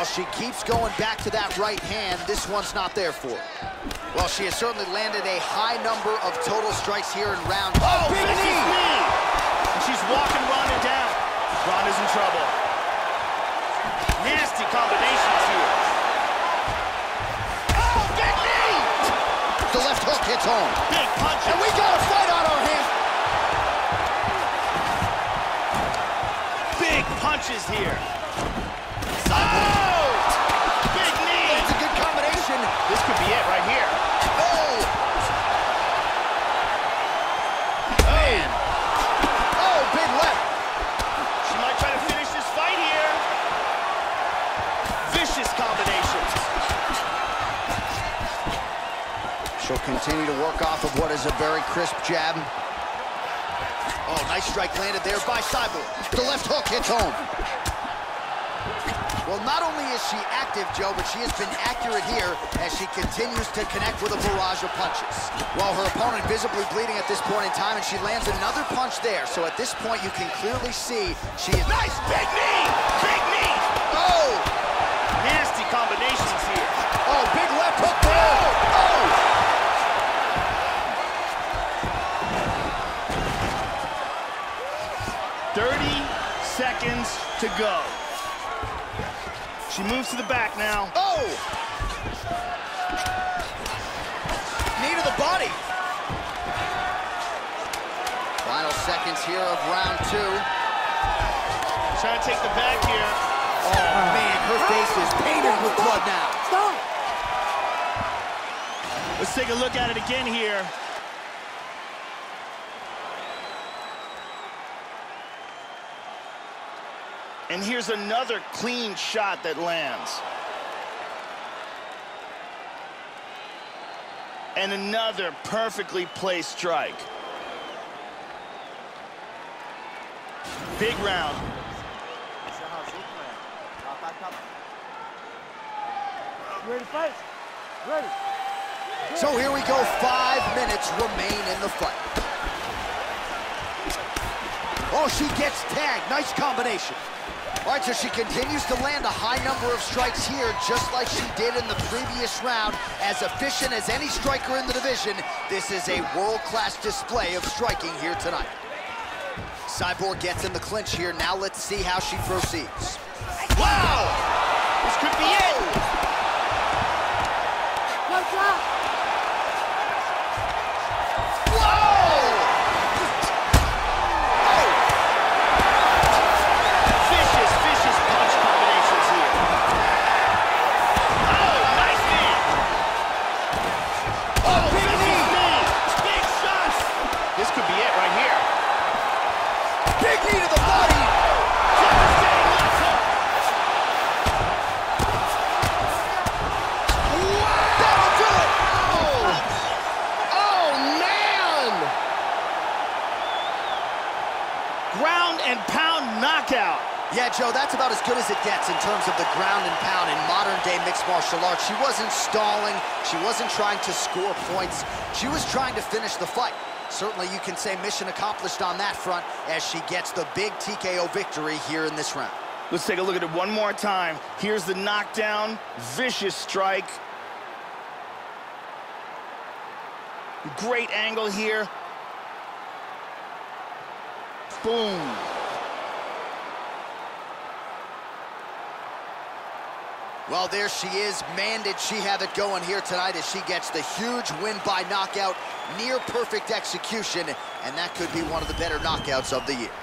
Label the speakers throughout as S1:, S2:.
S1: Well, she keeps going back to that right hand. This one's not there for her. Well, she has certainly landed a high number of total strikes here in round.
S2: Oh, big knee! she's walking Ronda down. Ronda's in trouble. Nasty combinations here.
S1: Oh, big knee! The left hook hits home.
S2: Big punch.
S1: And we got a fight on our hands.
S2: Big punches here. Oh!
S1: She'll continue to work off of what is a very crisp jab. Oh, nice strike landed there by Cyborg. The left hook hits home. Well, not only is she active, Joe, but she has been accurate here as she continues to connect with a barrage of punches. While her opponent visibly bleeding at this point in time, and she lands another punch there. So at this point, you can clearly see she is...
S2: Nice big knee! Big knee!
S1: Oh!
S2: Nasty combinations here.
S1: Oh, big left hook there! Oh!
S2: Seconds to go. She moves to the back now.
S1: Oh! Knee to the body. Final seconds here of round two.
S2: Trying to take the back here.
S1: Oh, man, her face is painted with blood now. Stop!
S2: Let's take a look at it again here. And here's another clean shot that lands. And another perfectly placed strike. Big round.
S3: Ready to fight? Ready.
S1: So here we go, five minutes remain in the fight. Oh, she gets tagged, nice combination. All right, so she continues to land a high number of strikes here, just like she did in the previous round. As efficient as any striker in the division, this is a world-class display of striking here tonight. Cyborg gets in the clinch here. Now let's see how she proceeds.
S2: Wow! This could be it. Oh! And pound knockout.
S1: Yeah, Joe, that's about as good as it gets in terms of the ground and pound in modern-day mixed martial arts. She wasn't stalling. She wasn't trying to score points. She was trying to finish the fight. Certainly, you can say mission accomplished on that front as she gets the big TKO victory here in this round.
S2: Let's take a look at it one more time. Here's the knockdown, vicious strike. Great angle here. Boom.
S1: Well, there she is. Man, did she have it going here tonight as she gets the huge win by knockout, near perfect execution, and that could be one of the better knockouts of the year.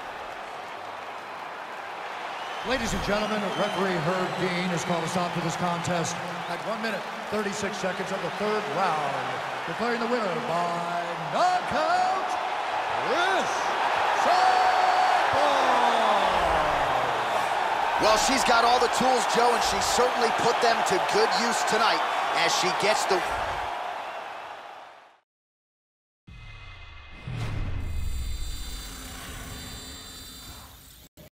S4: Ladies and gentlemen, referee Herb Dean has called a stop to this contest at 1 minute, 36 seconds of the third round, declaring the winner by knockout, Cris
S1: Well, she's got all the tools, Joe, and she certainly put them to good use tonight as she gets the